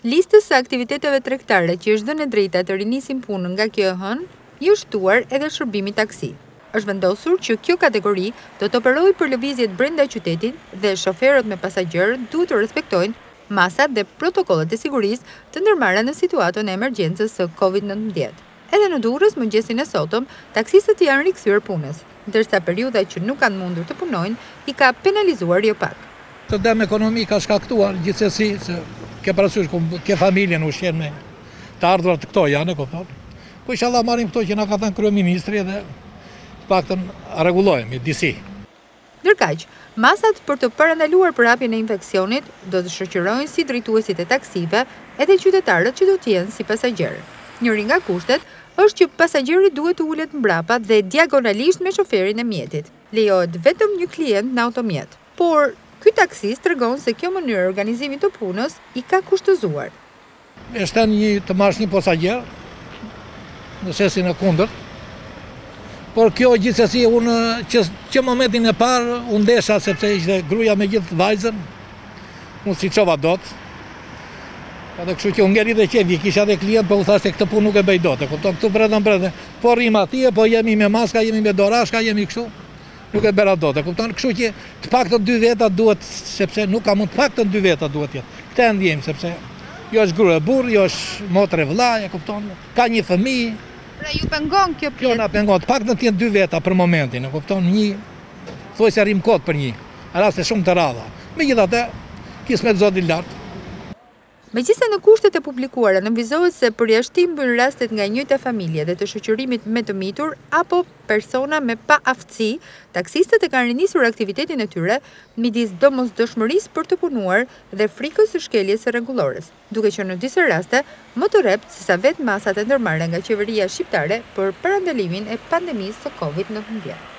Listës së aktiviteteve tregtare që i është dhënë e drejta të rinisin punën nga kjo e hënë, iu shtua edhe shërbimi taksi. Është vendosur që kjo kategori do të operojë për lëvizjet brenda qytetit dhe shoferët me pasagjerë duhet të respektojnë masat dhe protokollet e sigurisë të ndërmarra në situatën e emergjencës së Covid nëntëmbëdhjetë. Edhe në Durrës mëngjesin e sotëm, taksistët i janë rikthyer punës, ndërsa periudha që nuk kanë mundur të punojnë i ka penalizuar jo pak. Dëm ekonomik ka shkaktuar gjithsesi, se ke parasysh ku ke familjen, ushqen me të ardhurat këto janë, e kupton? Po ishalla marrim këto që na ka thënë kryeministri dhe të paktën rregullohemi disi. Ndërkaq, masat për të parandaluar përhapjen e infeksionit do të shoqërojnë si drejtuesit e taksive edhe qytetarët që do të jenë si pasagjerë. Njëri nga kushtet është që pasagjeri duhet të ulet mbrapa dhe diagonalisht me shoferin e mjetit. Lejohet vetëm një klient në automjet. Por, ky taksist tregon se kjo mënyrë e organizimit të punës i ka kushtëzuar. Është një të marrësh një pasagjer në sensin e kundërt. Por kjo gjithsesi unë që që momentin e parë u ndesha sepse ishte gruaja me gjithë vajzën. Unë s'i çova dot. Edhe kështu që u ngeri dhe qendi, kisha dhe klient, po u thashë këtë punë nuk e bëj dot. E kupton këtu brenda brenda. Po rrim atje, po jemi me maska, jemi me dorashka, jemi kështu. Nuk e bëra dot, e kupton? Kështu që të paktën dy veta duhet, sepse nuk ka, mund të paktën dy veta duhet të jetë. Këtë e ndjejmë sepse jo është grua e burrë, jo është motër e vëlla, e kupton? Ka një fëmijë. Pra ju pengon kjo pjesë. Kjo na pengon, të paktën të jenë dy veta për momentin, e kupton? Një thuaj se rrim kot për një. Raste shumë të rralla. Megjithatë, kismet, Zoti lart. Megjithëse në kushtet e publikuara nënvizohet se përjashtim bëjnë rastet nga e njëjta familje dhe të shoqërimit me të mitur apo persona me paaftësi, taksistët e kanë rinisur aktivitetin e tyre midis domosdoshmërisë për të punuar dhe frikës së shkeljes së rregullores, duke qenë në disa raste më të rreptë sesa vetë masat e ndërmarra nga qeveria shqiptare për parandalimin e pandemisë së Covid nëntëmbëdhjetë.